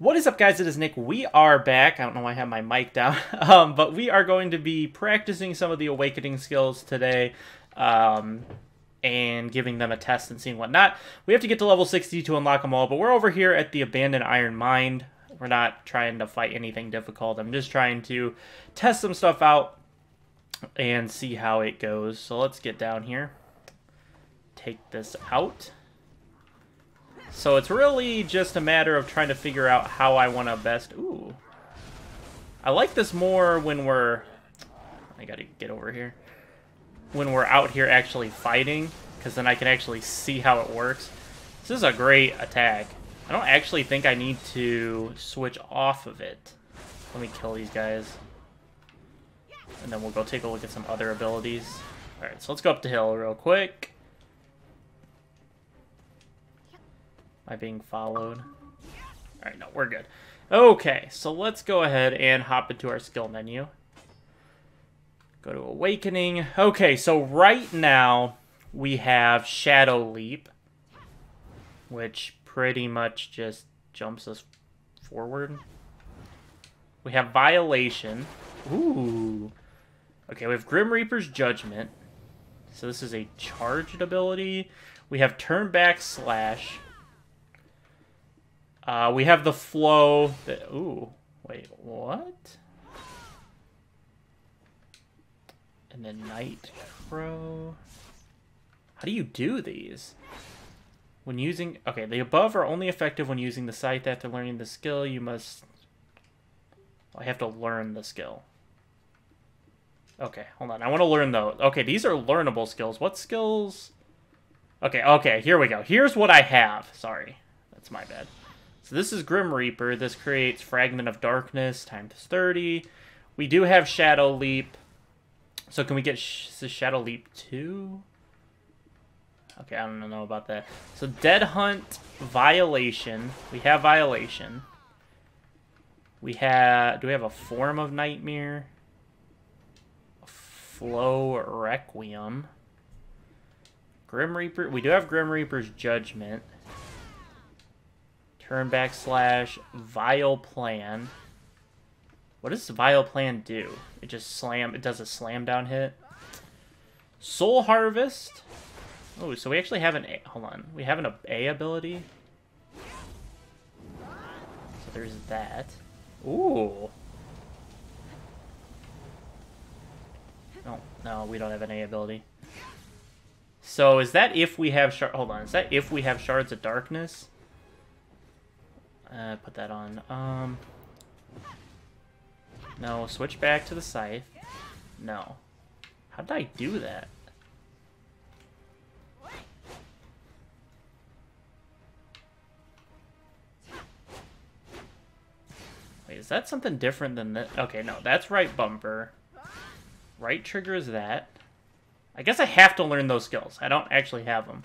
What is up, guys? It is Nick. We are back. I don't know why I have my mic down, um, but we are going to be practicing some of the awakening skills today um, and giving them a test and seeing whatnot. We have to get to level 60 to unlock them all, but we're over here at the Abandoned Iron Mine. We're not trying to fight anything difficult. I'm just trying to test some stuff out and see how it goes. So let's get down here. Take this out. So it's really just a matter of trying to figure out how I want to best... Ooh. I like this more when we're... I gotta get over here. When we're out here actually fighting, because then I can actually see how it works. This is a great attack. I don't actually think I need to switch off of it. Let me kill these guys. And then we'll go take a look at some other abilities. Alright, so let's go up the hill real quick. Am I being followed? Alright, no, we're good. Okay, so let's go ahead and hop into our skill menu. Go to Awakening. Okay, so right now we have Shadow Leap, which pretty much just jumps us forward. We have Violation. Ooh. Okay, we have Grim Reaper's Judgment. So this is a charged ability. We have Turn Back Slash. Uh, we have the flow. That, ooh, wait, what? And then Night Crow. How do you do these? When using... Okay, the above are only effective when using the scythe. After learning the skill, you must... I have to learn the skill. Okay, hold on. I want to learn those. Okay, these are learnable skills. What skills... Okay, okay, here we go. Here's what I have. Sorry. That's my bad. So this is Grim Reaper. This creates Fragment of Darkness times 30. We do have Shadow Leap. So can we get sh Shadow Leap 2? Okay, I don't know about that. So Dead Hunt, Violation. We have Violation. We have... Do we have a Form of Nightmare? Flow Requiem. Grim Reaper... We do have Grim Reaper's Judgment. Turn backslash Vile Plan. What does Vile Plan do? It just slam. It does a slam down hit. Soul Harvest. Oh, so we actually have an A. Hold on. We have an A ability. So there's that. Ooh. No, no, we don't have an A ability. So is that if we have shard? Hold on. Is that if we have shards of darkness? Uh, put that on. Um, no, switch back to the scythe. No. How did I do that? Wait, is that something different than that? Okay, no, that's right bumper. Right trigger is that. I guess I have to learn those skills. I don't actually have them.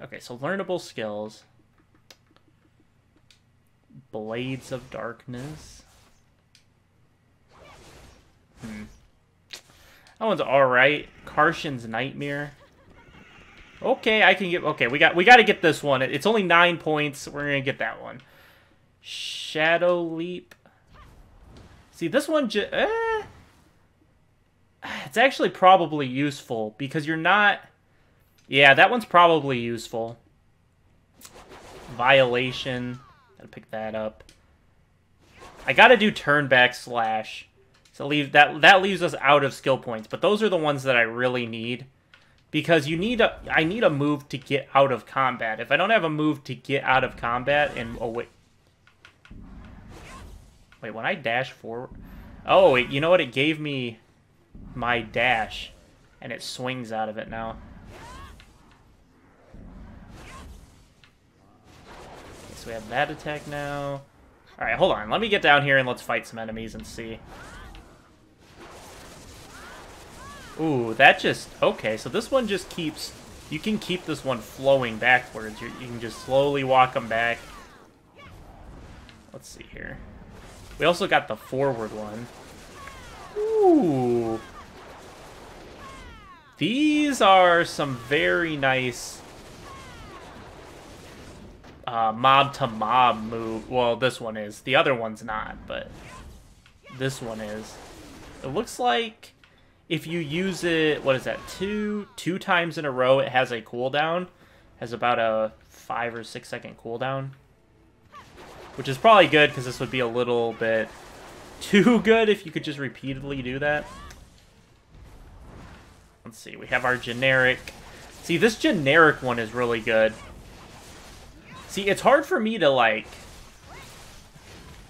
Okay, so learnable skills. Blades of Darkness. Hmm. That one's alright. Carthian's Nightmare. Okay, I can get... Okay, we got we got to get this one. It's only nine points. We're going to get that one. Shadow Leap. See, this one. Eh. It's actually probably useful because you're not... Yeah, that one's probably useful. Violation. Gotta pick that up. I gotta do turn back slash. So leave that that leaves us out of skill points, but those are the ones that I really need. Because you need a I need a move to get out of combat. If I don't have a move to get out of combat and oh wait. Wait, when I dash forward Oh, wait, you know what? It gave me my dash and it swings out of it now. So we have that attack now. Alright, hold on. Let me get down here and let's fight some enemies and see. Ooh, that just... Okay, so this one just keeps... You can keep this one flowing backwards. you you can just slowly walk them back. Let's see here. We also got the forward one. Ooh. These are some very nice uh, mob to mob move. Well, this one is. The other one's not, but this one is. It looks like if you use it, what is that, two two times in a row, it has a cooldown. Has about a five or six second cooldown. Which is probably good, because this would be a little bit too good if you could just repeatedly do that. Let's see, we have our generic. See, this generic one is really good. See, it's hard for me to, like...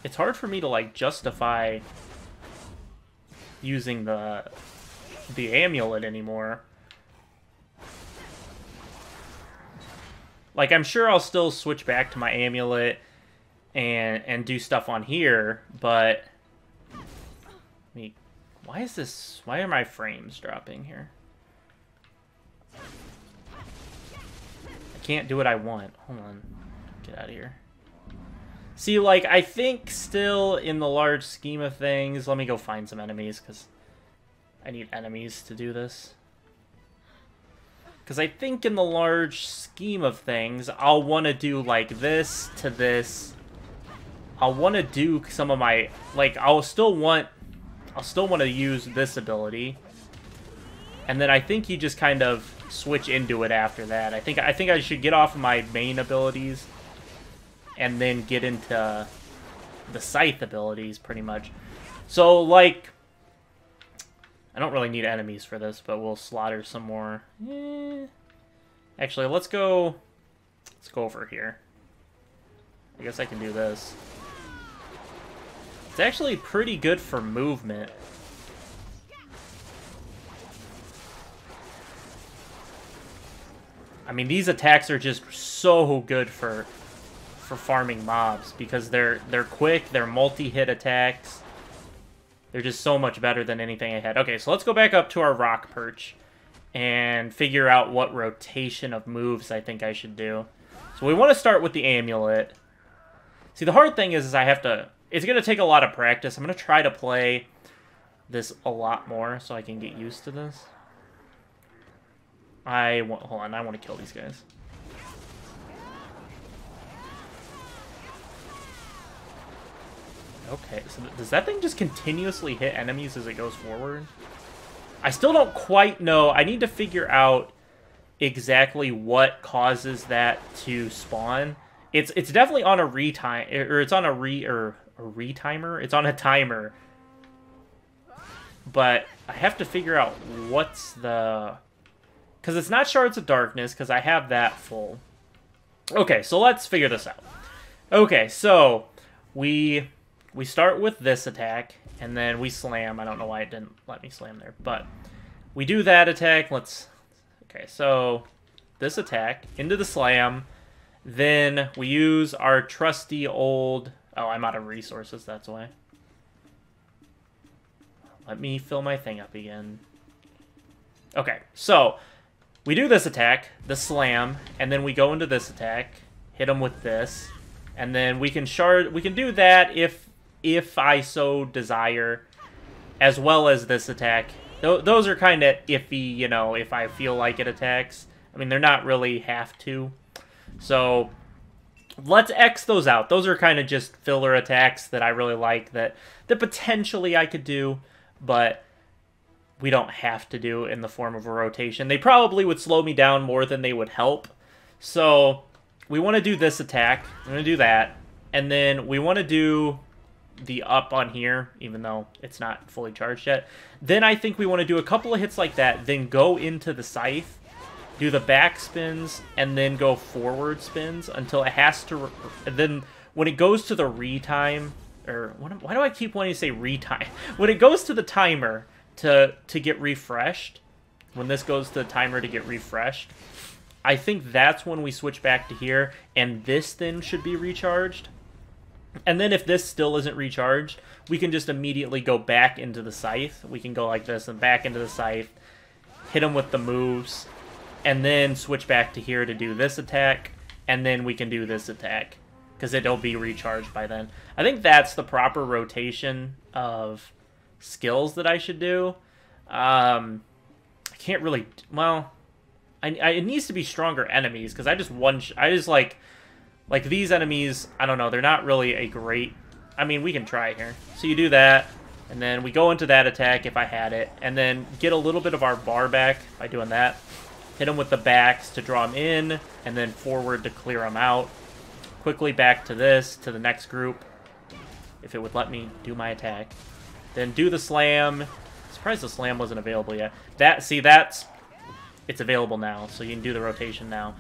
It's hard for me to, like, justify using the the amulet anymore. Like, I'm sure I'll still switch back to my amulet and and do stuff on here, but... I mean, why is this... Why are my frames dropping here? I can't do what I want. Hold on. Get out of here. See, like, I think still in the large scheme of things... Let me go find some enemies, because I need enemies to do this. Because I think in the large scheme of things, I'll want to do, like, this to this. I'll want to do some of my... Like, I'll still want... I'll still want to use this ability. And then I think you just kind of switch into it after that. I think I think I should get off of my main abilities and then get into the scythe abilities pretty much. So like I don't really need enemies for this, but we'll slaughter some more. Eh. Actually, let's go let's go over here. I guess I can do this. It's actually pretty good for movement. I mean, these attacks are just so good for for farming mobs because they're they're quick, they're multi-hit attacks. They're just so much better than anything I had. Okay, so let's go back up to our rock perch and figure out what rotation of moves I think I should do. So we want to start with the amulet. See, the hard thing is, is I have to... It's going to take a lot of practice. I'm going to try to play this a lot more so I can get used to this. I want... Hold on, I want to kill these guys. Okay, so does that thing just continuously hit enemies as it goes forward? I still don't quite know. I need to figure out exactly what causes that to spawn. It's it's definitely on a retime or it's on a re or a retimer. It's on a timer. But I have to figure out what's the because it's not Shards of Darkness because I have that full. Okay, so let's figure this out. Okay, so we we start with this attack, and then we slam. I don't know why it didn't let me slam there, but we do that attack. Let's... Okay, so this attack into the slam. Then we use our trusty old... Oh, I'm out of resources, that's why. Let me fill my thing up again. Okay, so we do this attack, the slam, and then we go into this attack, hit him with this, and then we can shard. We can do that if if I so desire, as well as this attack. Th those are kind of iffy, you know, if I feel like it attacks. I mean, they're not really have to. So, let's X those out. Those are kind of just filler attacks that I really like that, that potentially I could do, but we don't have to do in the form of a rotation. They probably would slow me down more than they would help. So, we want to do this attack. I'm going to do that. And then we want to do the up on here, even though it's not fully charged yet. Then I think we want to do a couple of hits like that, then go into the scythe, do the back spins, and then go forward spins until it has to... then when it goes to the retime, or why do I keep wanting to say retime? When it goes to the timer to, to get refreshed, when this goes to the timer to get refreshed, I think that's when we switch back to here, and this then should be recharged. And then if this still isn't recharged, we can just immediately go back into the scythe. We can go like this and back into the scythe, hit him with the moves, and then switch back to here to do this attack, and then we can do this attack, because it'll be recharged by then. I think that's the proper rotation of skills that I should do. Um, I can't really, well, I, I, it needs to be stronger enemies, because I just one, I just like Like, these enemies, I don't know, they're not really a great... I mean, we can try here. So you do that, and then we go into that attack if I had it, and then get a little bit of our bar back by doing that. Hit them with the backs to draw them in, and then forward to clear them out. Quickly back to this, to the next group, if it would let me do my attack. Then do the slam. Surprised the slam wasn't available yet. That See, that's... It's available now, so you can do the rotation now.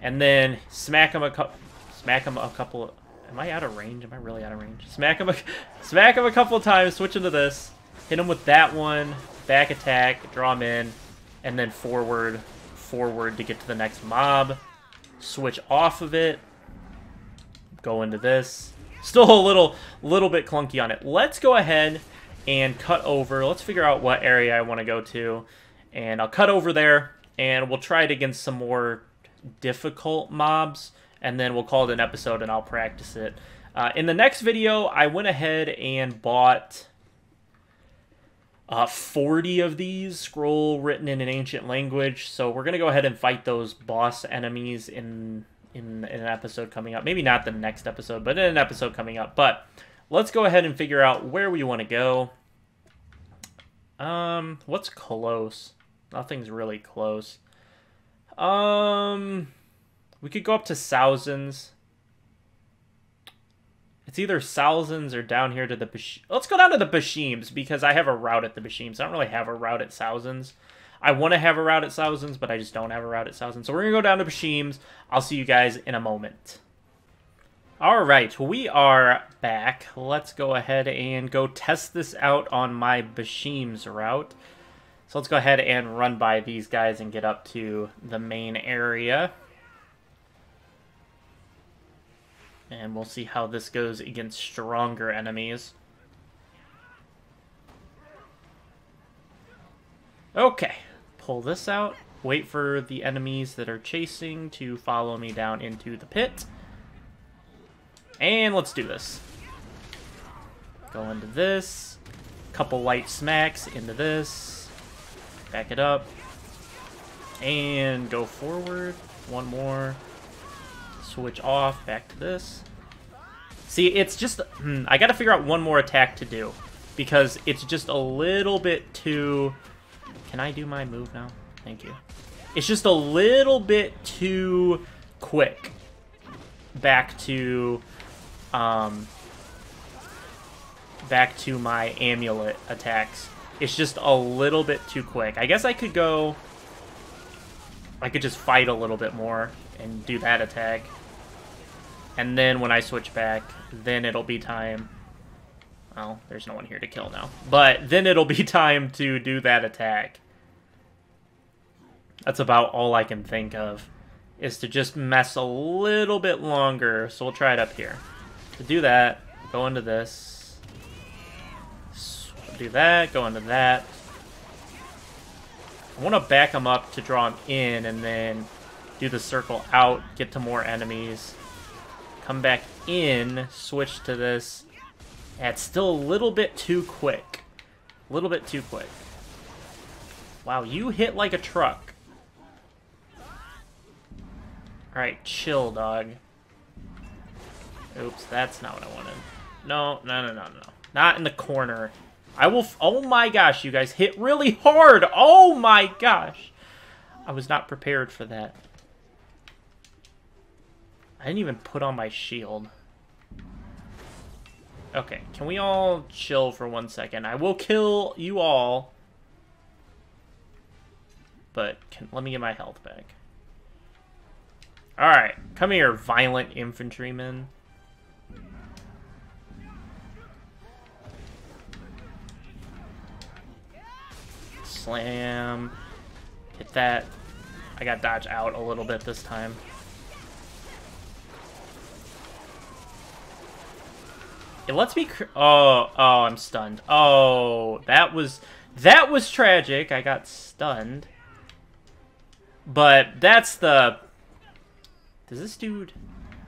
And then smack them a couple... Smack him a couple... Am I out of range? Am I really out of range? Smack him a, smack him a couple of times, switch into this. Hit him with that one, back attack, draw him in, and then forward, forward to get to the next mob. Switch off of it. Go into this. Still a little, little bit clunky on it. Let's go ahead and cut over. Let's figure out what area I want to go to. And I'll cut over there, and we'll try it against some more difficult mobs and then we'll call it an episode and I'll practice it. Uh, in the next video, I went ahead and bought uh, 40 of these scroll written in an ancient language. So we're gonna go ahead and fight those boss enemies in, in in an episode coming up. Maybe not the next episode, but in an episode coming up. But let's go ahead and figure out where we want to go. Um, what's close? Nothing's really close. Um, we could go up to Sausans. It's either Sausans or down here to the Bash Let's go down to the Bashims because I have a route at the Bashims. I don't really have a route at Sausans. I want to have a route at Sausans, but I just don't have a route at Sausans. So we're going to go down to Bashims. I'll see you guys in a moment. All right, we are back. Let's go ahead and go test this out on my Bashims route. So let's go ahead and run by these guys and get up to the main area. And we'll see how this goes against stronger enemies. Okay, pull this out. Wait for the enemies that are chasing to follow me down into the pit. And let's do this. Go into this. Couple light smacks into this. Back it up. And go forward. One more switch off, back to this. See, it's just... Hmm, I gotta figure out one more attack to do. Because it's just a little bit too... Can I do my move now? Thank you. It's just a little bit too quick. Back to... Um... Back to my amulet attacks. It's just a little bit too quick. I guess I could go... I could just fight a little bit more and do that attack. And then when I switch back, then it'll be time... Well, there's no one here to kill now. But then it'll be time to do that attack. That's about all I can think of. Is to just mess a little bit longer. So we'll try it up here. To do that, go into this. Do that, go into that. I want to back them up to draw them in and then do the circle out, get to more enemies come back in, switch to this. It's still a little bit too quick. A little bit too quick. Wow, you hit like a truck. Alright, chill, dog. Oops, that's not what I wanted. No, no, no, no, no. Not in the corner. I will... oh my gosh, you guys hit really hard. Oh my gosh. I was not prepared for that. I didn't even put on my shield. Okay, can we all chill for one second? I will kill you all. But can, let me get my health back. Alright, come here, violent infantryman. Slam. Hit that. I got dodge out a little bit this time. It lets me... oh, oh, I'm stunned. Oh, that was... That was tragic. I got stunned. But that's the... Does this dude...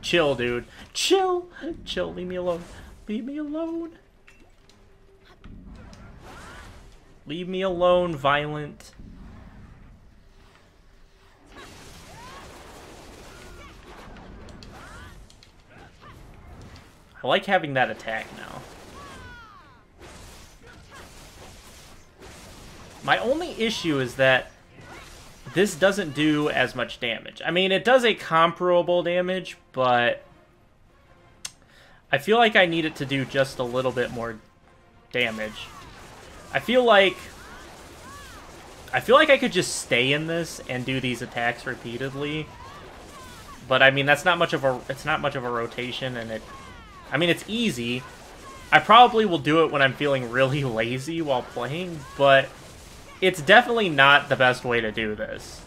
Chill, dude. Chill. Chill. Leave me alone. Leave me alone. Leave me alone, violent. I like having that attack now. My only issue is that this doesn't do as much damage. I mean, it does a comparable damage, but I feel like I need it to do just a little bit more damage. I feel like I feel like I could just stay in this and do these attacks repeatedly. But I mean, that's not much of a it's not much of a rotation and it I mean, it's easy. I probably will do it when I'm feeling really lazy while playing, but it's definitely not the best way to do this.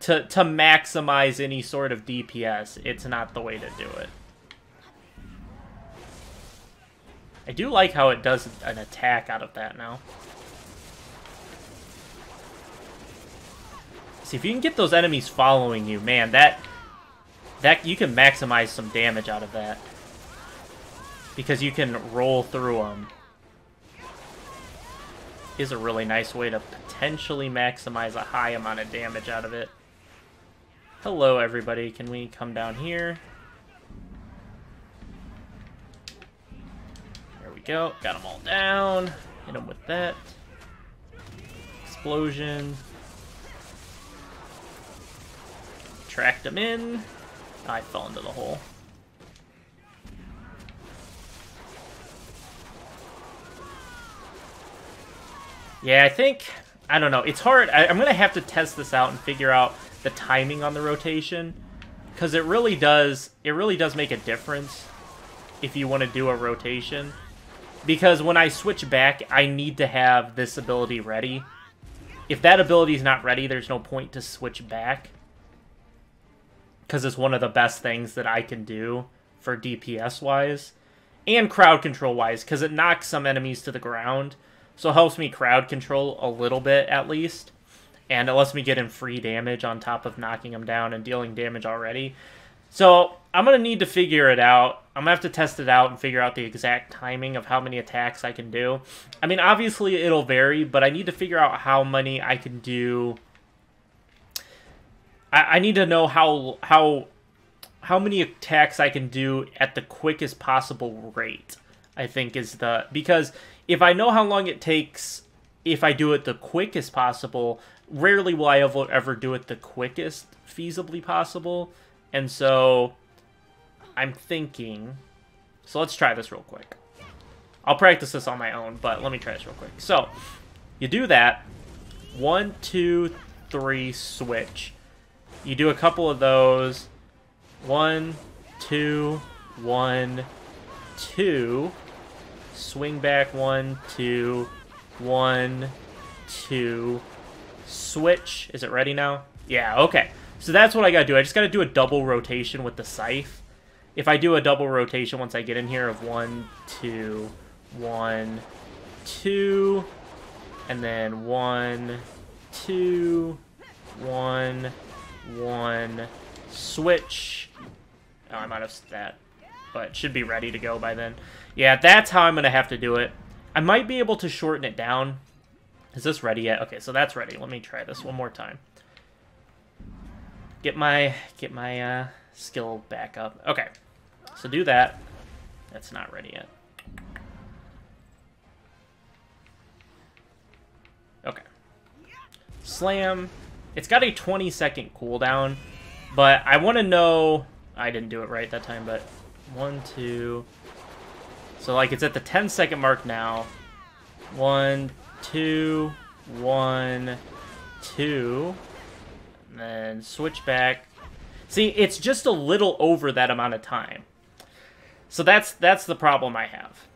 To, to maximize any sort of DPS, it's not the way to do it. I do like how it does an attack out of that now. See, if you can get those enemies following you, man, that... that You can maximize some damage out of that. Because you can roll through them. Is a really nice way to potentially maximize a high amount of damage out of it. Hello, everybody. Can we come down here? There we go. Got them all down. Hit them with that. Explosion. Tracked him in. I fell into the hole. Yeah, I think... I don't know. It's hard. I, am going to have to test this out and figure out the timing on the rotation. Because it really does... It really does make a difference if you want to do a rotation. Because when I switch back, I need to have this ability ready. If that ability is not ready, there's no point to switch back because it's one of the best things that I can do for DPS wise and crowd control wise because it knocks some enemies to the ground. So it helps me crowd control a little bit at least. And it lets me get in free damage on top of knocking them down and dealing damage already. So I'm going to need to figure it out. I'm going to have to test it out and figure out the exact timing of how many attacks I can do. I mean, obviously it'll vary, but I need to figure out how many I can do I, need to know how how how many attacks I can do at the quickest possible rate. I think is the because if I know how long it takes if I do it the quickest possible, rarely will I ever, ever do it the quickest feasibly possible. And so I'm thinking so let's try this real quick. I'll practice this on my own, but let me try this real quick. So you do that. One, two, three, switch. You do a couple of those. One, two, one, two. Swing back one, two, one, two. Switch. Is it ready now? Yeah, okay. So that's what I gotta do. I just gotta do a double rotation with the scythe. If I do a double rotation once I get in here of one, two, one, two, and then one, two, one, one, switch. Oh, I might have that, but should be ready to go by then. Yeah, that's how I'm going to have to do it. I might be able to shorten it down. Is this ready yet? Okay, so that's ready. Let me try this one more time. Get my get my uh, skill back up. Okay, so do that. That's not ready yet. Okay. Slam. It's got a 20 second cooldown, but I want to know... I didn't do it right that time, but one, two... So, like, it's at the 10 second mark now. One, two, one, two. And then switch back. See, it's just a little over that amount of time. So that's that's the problem I have.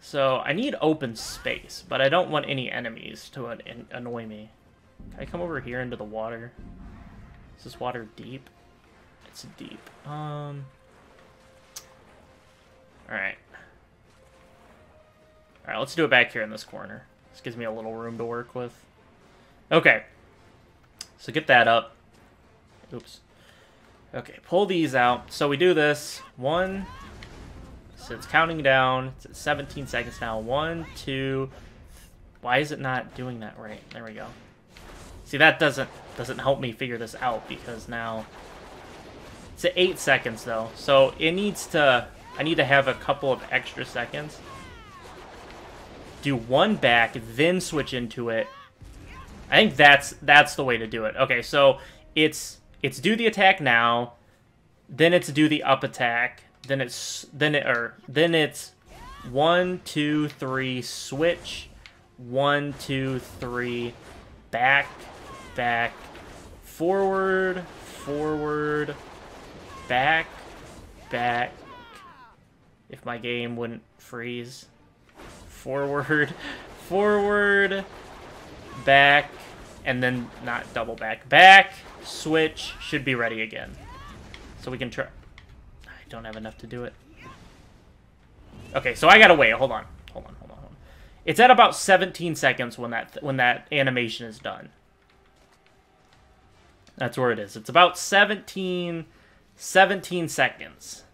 So I need open space, but I don't want any enemies to annoy me. Can I come over here into the water? Is this water deep? It's deep. Um. Alright. Alright, let's do it back here in this corner. This gives me a little room to work with. Okay. So get that up. Oops. Okay, pull these out. So we do this. One. So it's counting down. It's at 17 seconds now. One, two. Why is it not doing that right? There we go. See, that doesn't doesn't help me figure this out because now It's 8 seconds, though. So it needs to... I need to have a couple of extra seconds. Do one back, then switch into it. I think that's that's the way to do it. Okay, so it's it's do the attack now, then it's do the up attack, then it's then it or then it's one, two, three, switch, one, two, three, back, back, forward, forward, back, back. If my game wouldn't freeze. Forward, forward, back, and then not double back. Back, switch, should be ready again. So we can try... I don't have enough to do it. Okay, so I gotta wait. Hold on. Hold on, hold on, hold on. It's at about 17 seconds when that when that animation is done. That's where it is. It's about 17, 17 seconds.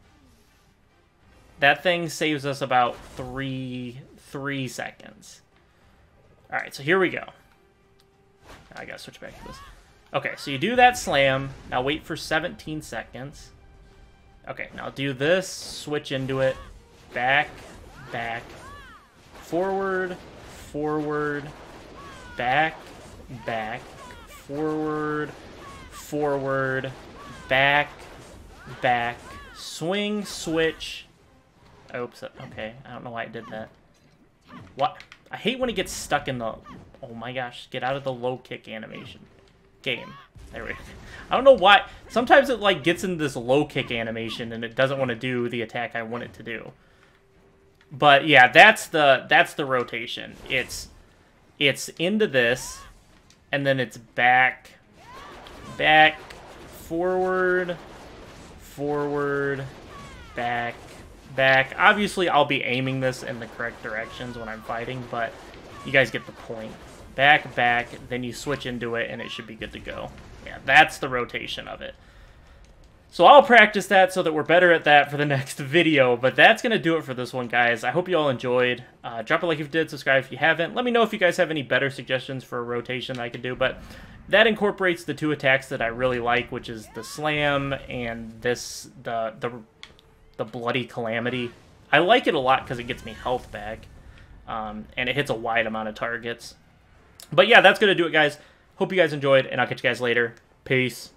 That thing saves us about three, three seconds. All right, so here we go. I gotta switch back to this. Okay, so you do that slam. Now wait for 17 seconds. Okay, now do this, switch into it, back, back, forward, forward, back, back, forward, forward, back, back, swing, switch. Oops, okay, I don't know why I did that. What? I hate when it gets stuck in the... Oh my gosh, get out of the low kick animation. Game. There we go. I don't know why. Sometimes it like gets in this low kick animation and it doesn't want to do the attack I want it to do. But yeah, that's the that's the rotation. It's it's into this and then it's back back forward forward back back. Obviously, I'll be aiming this in the correct directions when I'm fighting, but you guys get the point. Back, back, then you switch into it, and it should be good to go. Yeah, that's the rotation of it. So I'll practice that so that we're better at that for the next video, but that's going to do it for this one, guys. I hope you all enjoyed. Uh, drop a like if you did, subscribe if you haven't. Let me know if you guys have any better suggestions for a rotation that I could do, but that incorporates the two attacks that I really like, which is the slam and this, the, the the Bloody Calamity. I like it a lot because it gets me health back, um, and it hits a wide amount of targets. But yeah, that's going to do it, guys. Hope you guys enjoyed, and I'll catch you guys later. Peace.